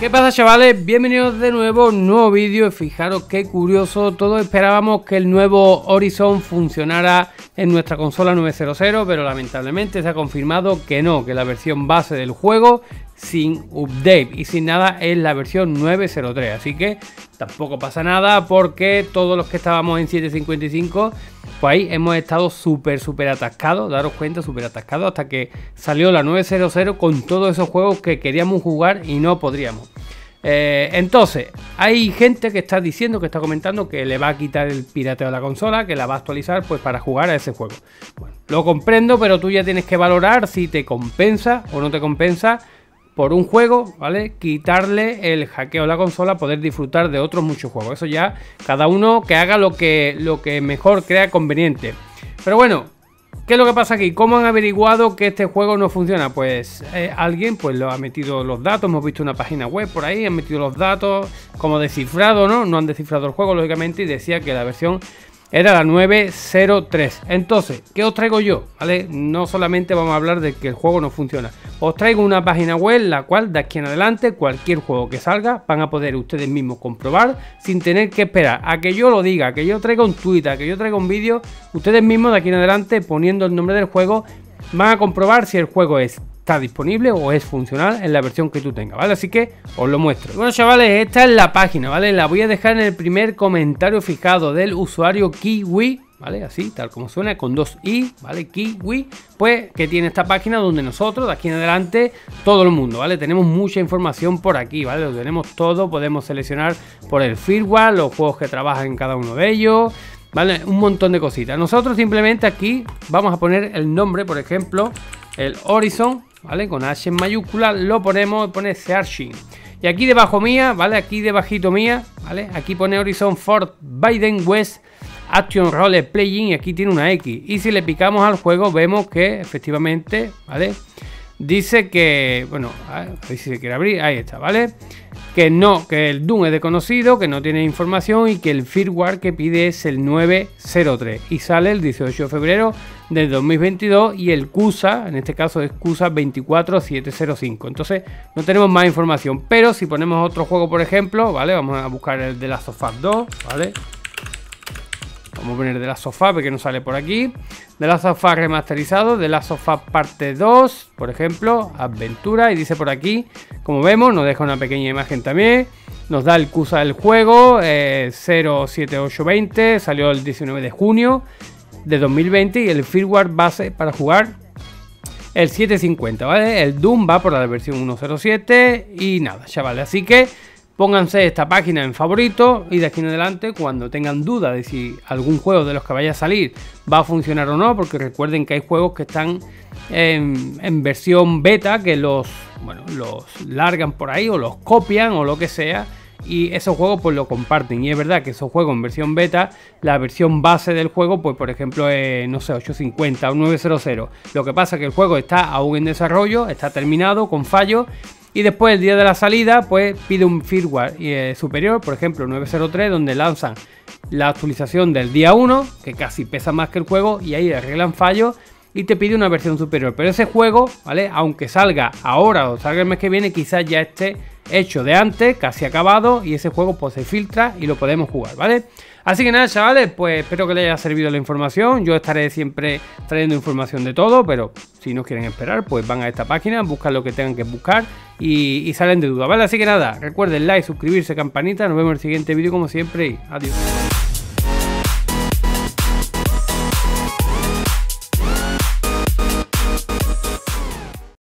¿Qué pasa chavales? Bienvenidos de nuevo a un nuevo vídeo. Fijaros qué curioso, todos esperábamos que el nuevo Horizon funcionara en nuestra consola 900 Pero lamentablemente se ha confirmado que no, que la versión base del juego sin update y sin nada es la versión 903 Así que tampoco pasa nada porque todos los que estábamos en 755 pues ahí hemos estado súper, súper atascados, daros cuenta, súper atascados, hasta que salió la 900 con todos esos juegos que queríamos jugar y no podríamos. Eh, entonces, hay gente que está diciendo, que está comentando que le va a quitar el pirateo a la consola, que la va a actualizar pues para jugar a ese juego. Bueno, lo comprendo, pero tú ya tienes que valorar si te compensa o no te compensa por un juego, ¿vale? Quitarle el hackeo a la consola, poder disfrutar de otros muchos juegos. Eso ya cada uno que haga lo que, lo que mejor crea conveniente. Pero bueno, ¿qué es lo que pasa aquí? ¿Cómo han averiguado que este juego no funciona? Pues eh, alguien pues lo ha metido los datos, hemos visto una página web por ahí, han metido los datos como descifrado, ¿no? No han descifrado el juego, lógicamente, y decía que la versión era la 903. Entonces, ¿qué os traigo yo? ¿Vale? No solamente vamos a hablar de que el juego no funciona. Os traigo una página web la cual de aquí en adelante cualquier juego que salga van a poder ustedes mismos comprobar sin tener que esperar a que yo lo diga, que yo traiga un tweet, a que yo traiga un vídeo. Ustedes mismos de aquí en adelante poniendo el nombre del juego van a comprobar si el juego es está disponible o es funcional en la versión que tú tengas, ¿vale? Así que os lo muestro. Bueno, chavales, esta es la página, ¿vale? La voy a dejar en el primer comentario fijado del usuario Kiwi, ¿vale? Así, tal como suena, con dos i, ¿vale? Kiwi, pues que tiene esta página donde nosotros, de aquí en adelante, todo el mundo, ¿vale? Tenemos mucha información por aquí, ¿vale? Lo tenemos todo, podemos seleccionar por el firmware, los juegos que trabajan en cada uno de ellos, ¿vale? Un montón de cositas. Nosotros simplemente aquí vamos a poner el nombre, por ejemplo, el Horizon, ¿vale? Con H en mayúscula lo ponemos, pone Searching. Y aquí debajo mía, ¿vale? Aquí debajito mía, ¿vale? Aquí pone Horizon Fort Biden West Action Role Playing y aquí tiene una X. Y si le picamos al juego vemos que efectivamente, ¿vale? Dice que, bueno, a si se quiere abrir, ahí está, ¿vale? Que no, que el Doom es desconocido, que no tiene información y que el firmware que pide es el 903 y sale el 18 de febrero del 2022 y el CUSA, en este caso es CUSA 24705. Entonces no tenemos más información, pero si ponemos otro juego, por ejemplo, ¿vale? Vamos a buscar el de la Sofá 2, ¿vale? Vamos a poner de la sofá porque no sale por aquí. De la sofá remasterizado, de la sofá parte 2, por ejemplo, aventura. Y dice por aquí, como vemos, nos deja una pequeña imagen también. Nos da el CUSA del juego, 07820, eh, salió el 19 de junio de 2020 y el firmware base para jugar el 750, ¿vale? El Doom va por la versión 107 y nada, chavales. Así que Pónganse esta página en favorito y de aquí en adelante cuando tengan duda de si algún juego de los que vaya a salir va a funcionar o no, porque recuerden que hay juegos que están en, versión beta que los, bueno, los largan por ahí o los copian o lo que sea y esos juegos pues lo comparten. Y es verdad que esos juegos en versión beta la versión base del juego pues por ejemplo es no sé 850 o 900 lo que pasa es que el juego está aún en desarrollo está terminado con fallos y después el día de la salida, pues pide un firmware eh, superior, por ejemplo 903, donde lanzan la actualización del día 1, que casi pesa más que el juego, y ahí arreglan fallos y te pide una versión superior. Pero ese juego, ¿vale? Aunque salga ahora o salga el mes que viene, quizás ya esté hecho de antes, casi acabado, y ese juego pues se filtra y lo podemos jugar, ¿vale? Así que nada, chavales, pues espero que les haya servido la información. Yo estaré siempre trayendo información de todo, pero si no quieren esperar, pues van a esta página, buscan lo que tengan que buscar y, salen de duda, ¿vale? Así que nada, recuerden like, suscribirse, campanita. Nos vemos en el siguiente vídeo como siempre y adiós.